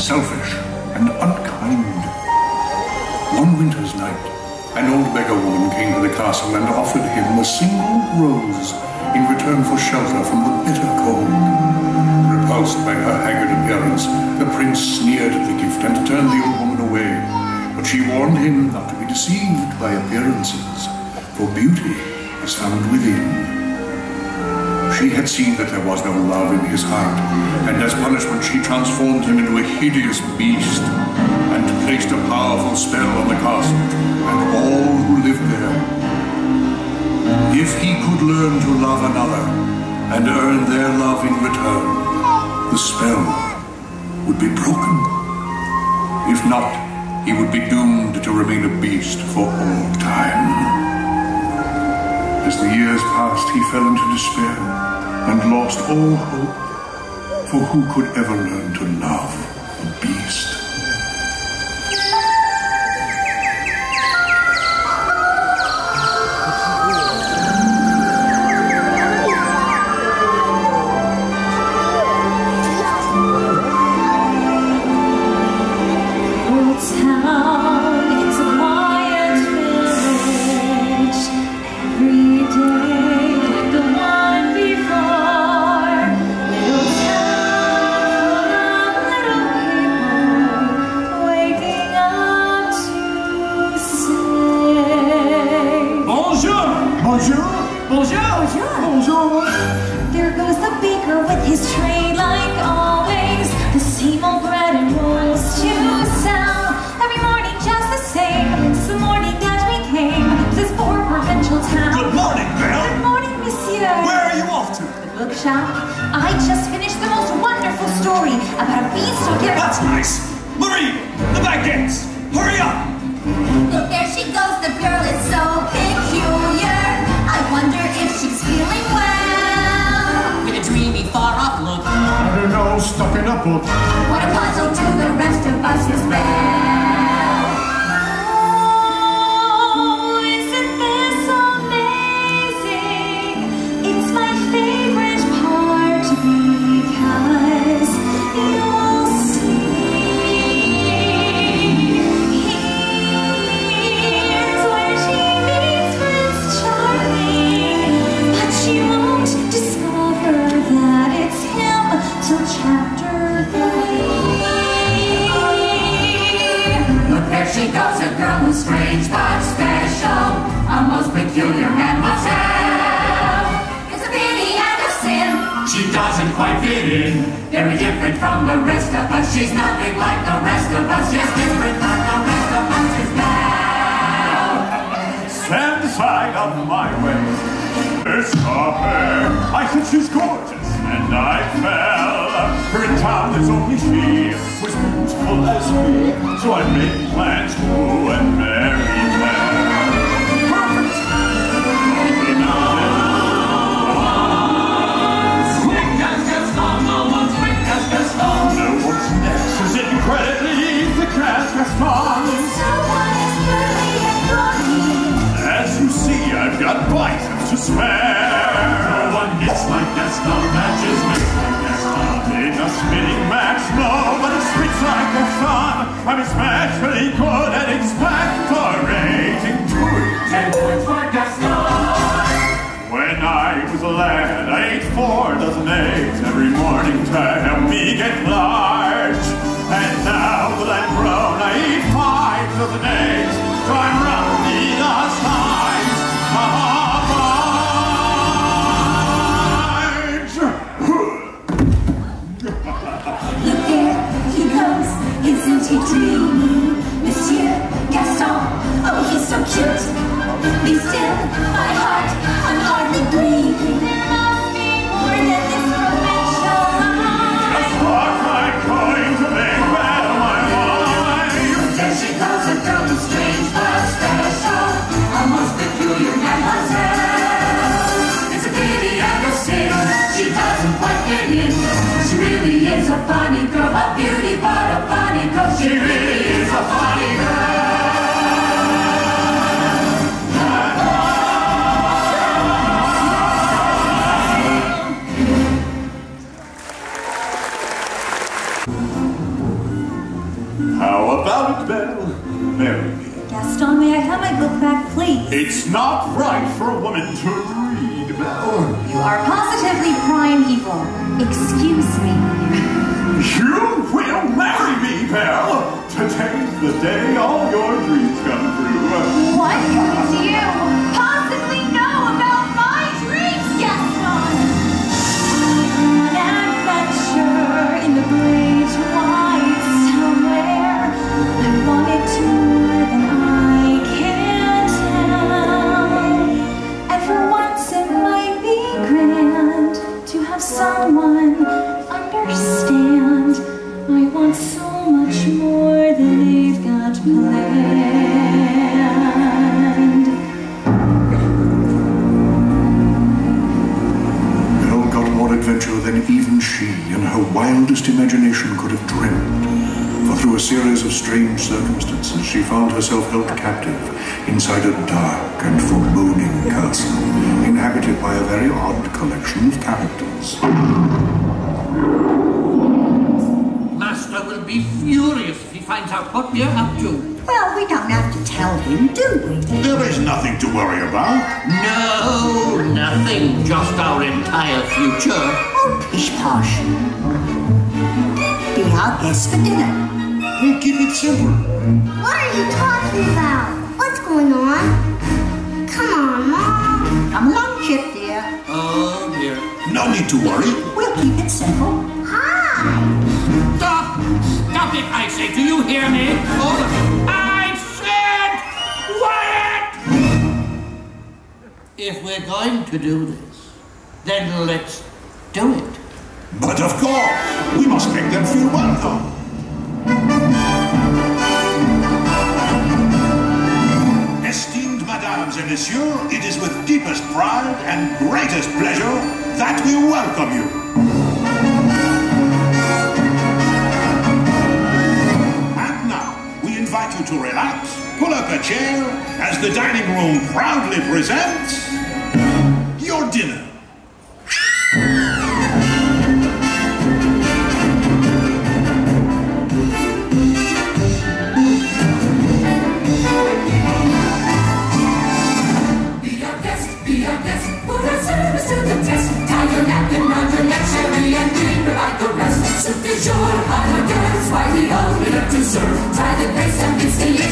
selfish, and unkind. One winter's night, an old beggar woman came to the castle and offered him a single rose in return for shelter from the bitter cold. Repulsed by her haggard appearance, the prince sneered at the gift and turned the old woman away. But she warned him not to be deceived by appearances, for beauty is found within. She had seen that there was no love in his heart, and as punishment she transformed him into a hideous beast and placed a powerful spell on the castle and all who lived there. If he could learn to love another and earn their love in return, the spell would be broken. If not, he would be doomed to remain a beast for all time. As the years passed, he fell into despair and lost all hope, for who could ever learn to love a beast? I just finished the most wonderful story about a beanstalk. Every- That's nice. Marie, the bag gets. hurry up. Look, there she goes. The girl is so peculiar. I wonder if she's feeling well. With a dreamy, far-off look. I don't know, stuck in a book. What a puzzle to the rest of us is bad. us. She's nothing like the rest of us. She's different than the rest of us. She's bad. Stand aside of my way. This her. I said she's gorgeous, and I fell. Her in town, there's only she was beautiful as me. So I made plans to and marry her. life to spare. No one hits like that's not matches me. In a spinning match, nobody spits like a sun. I'm especially good at expectorating. could and expect to Ten points for Gaston. When I was a lad, I ate four dozen eggs every morning to help me get large. And now that I'm grown, I eat five dozen eggs. dreamer, oh, Monsieur Gaston. Oh, he's so cute. Be still, my heart, I'm hard. Not right for a woman to read, Belle. Oh, you are positively primeval. Excuse me. You will marry me, Belle. Today's the day all your dreams come true. What could you possibly know about my dreams, Gaston? An adventure in the great could have dreamed. For through a series of strange circumstances, she found herself held captive inside a dark and foreboding castle, inhabited by a very odd collection of characters. Master will be furious if he finds out what we're up to. Well, we don't have to tell him, do we? There is nothing to worry about. No, nothing. Just our entire future. Oh, pish posh. Be our guest for dinner. We'll keep it simple. What are you talking about? What's going on? Come on, Mom. Come along, Chip, dear. Oh dear. No need to worry. We'll keep it simple. Hi. Stop! Stop it, I say. Do you hear me? All I said quiet! If we're going to do this, then let's do it. But of course, we must make them feel welcome. Esteemed madames and messieurs, it is with deepest pride and greatest pleasure that we welcome you. And now, we invite you to relax, pull up a chair, as the dining room proudly presents your dinner. Du jour, hot hors why we all we love to serve. Try the grace and it's delicious,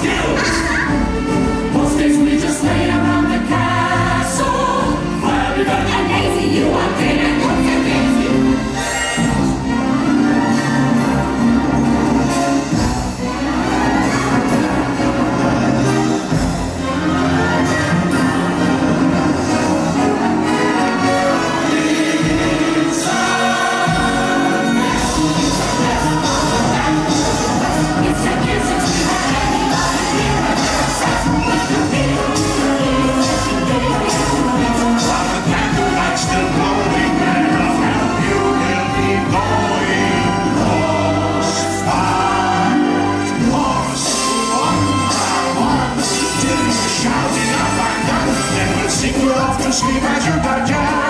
to Atmış bir mecbur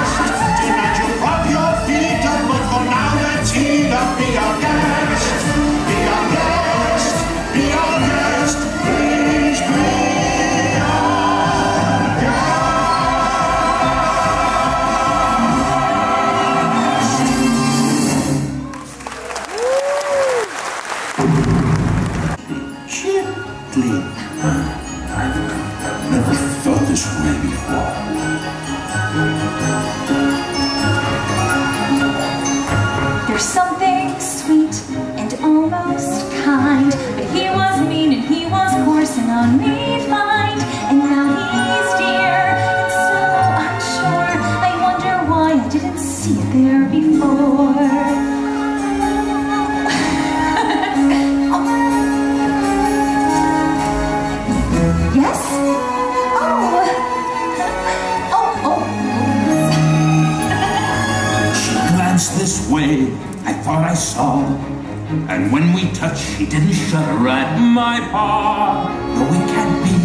at my paw. No, it can't be.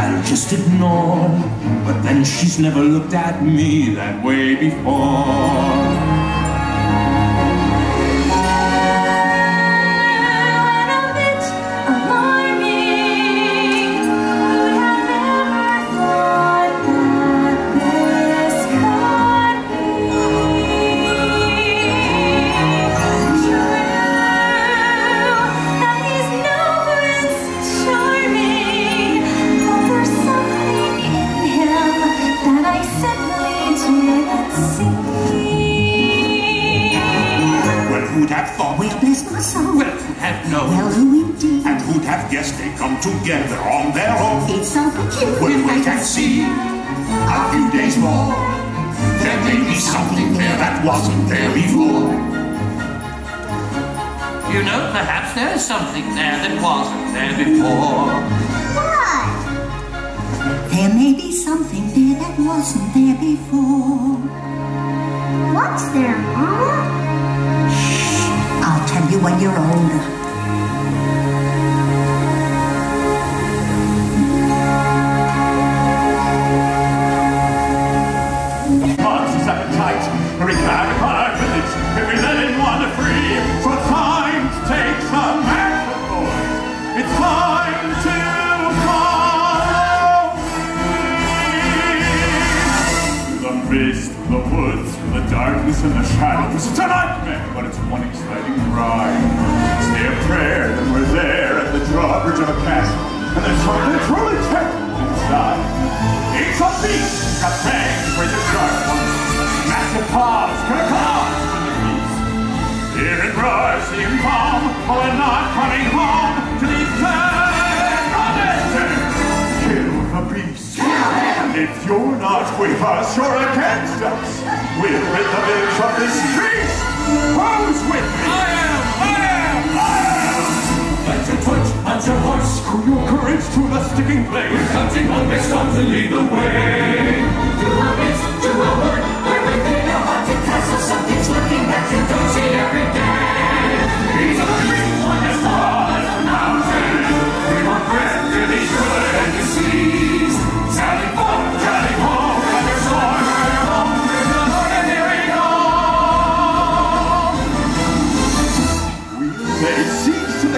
I'll just ignore. But then she's never looked at me that way before. Well, who'd known? Well, who indeed? And who'd have guessed they'd come together on their own? It's so peculiar. We'll wait and see. A few days more. There may be something there that wasn't there before. You know, perhaps there is something there that wasn't there before. What? There may be something there that wasn't there before. What's there, Mama? Shh, I'll tell you when you're older. We can our village, if we let in wander free. It's time to take some action. It's time to follow me. The mist, the woods, the darkness and the shadows. It's a nightmare, but it's one exciting ride. Say a prayer, then we're there at the drawbridge of a castle. And there's something truly terrible inside. It's a beast, got fangs, razor sharp ones. Paws, gonna cause for the beast. Here it roars, the calm, but we're not coming home to these dead Kill the beast. And if you're not with us, you're against us. We'll rid the village of this beast. Who's with me? I am! I am! I am! Let your twitch and your horse screw your courage to the sticking blade. We're counting on next time to lead the way. To a mist, to a wood,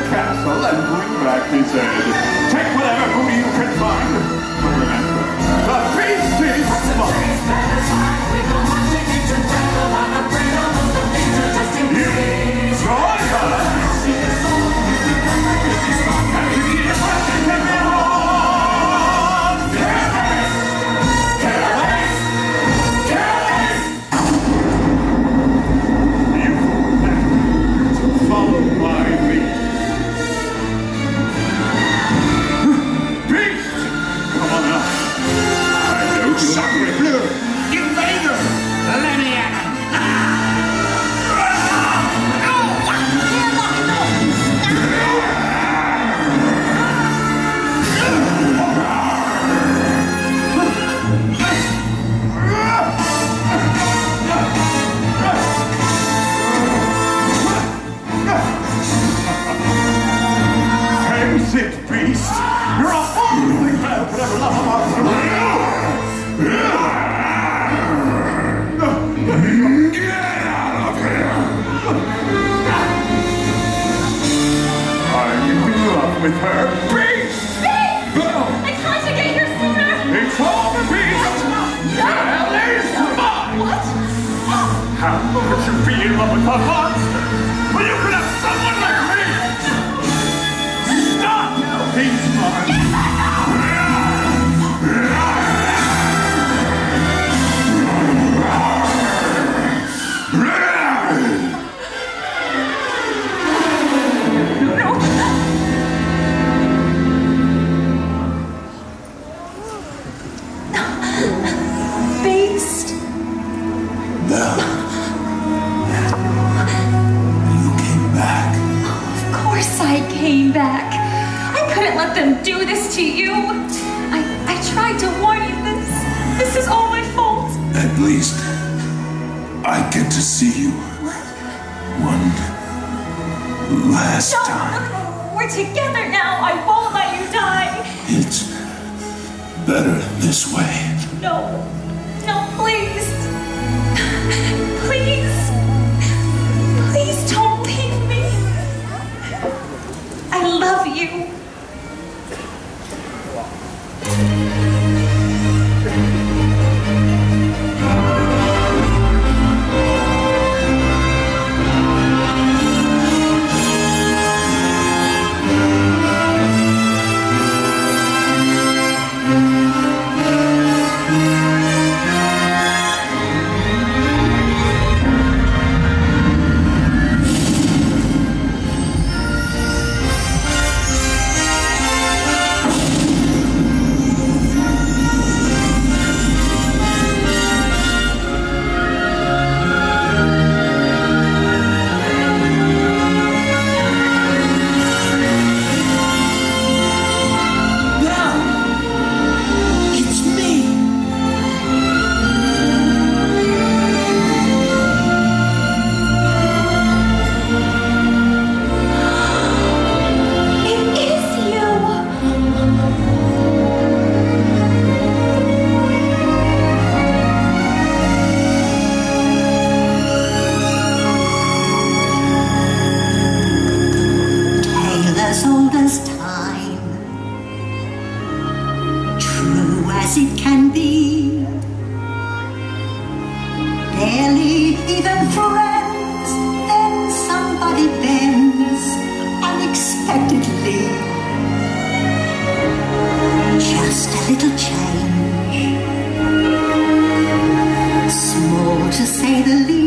castle and bring back his head. Take whatever booty you can find. With her? Beast! I tried to get here sooner! It's all the beast! Hell is mine! What? How could you be in love with a this to you. I, I tried to warn you this. This is all my fault. At least I get to see you one last No, time. we're together now. I won't let you die. It's better this way. No, no. Please. Please Barely even friends, then somebody bends unexpectedly. Just a little change, small to say the least,